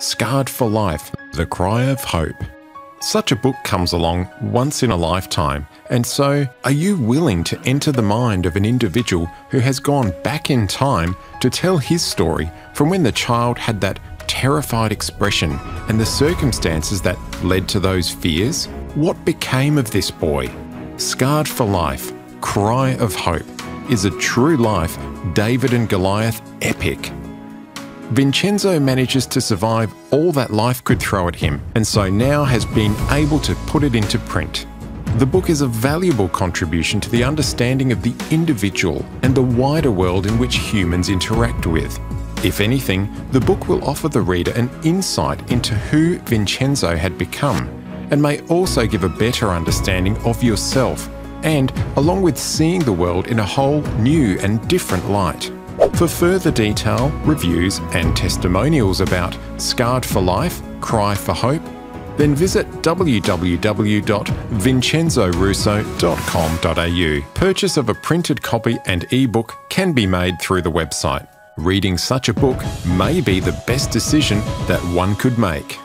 Scarred for Life The Cry of Hope. Such a book comes along once in a lifetime, and so are you willing to enter the mind of an individual who has gone back in time to tell his story from when the child had that terrified expression and the circumstances that led to those fears? What became of this boy? Scarred for Life Cry of Hope is a true life David and Goliath epic. Vincenzo manages to survive all that life could throw at him, and so now has been able to put it into print. The book is a valuable contribution to the understanding of the individual and the wider world in which humans interact with. If anything, the book will offer the reader an insight into who Vincenzo had become, and may also give a better understanding of yourself, and along with seeing the world in a whole new and different light. For further detail, reviews, and testimonials about Scarred for Life, Cry for Hope, then visit www.vincenzorusso.com.au. Purchase of a printed copy and ebook can be made through the website. Reading such a book may be the best decision that one could make.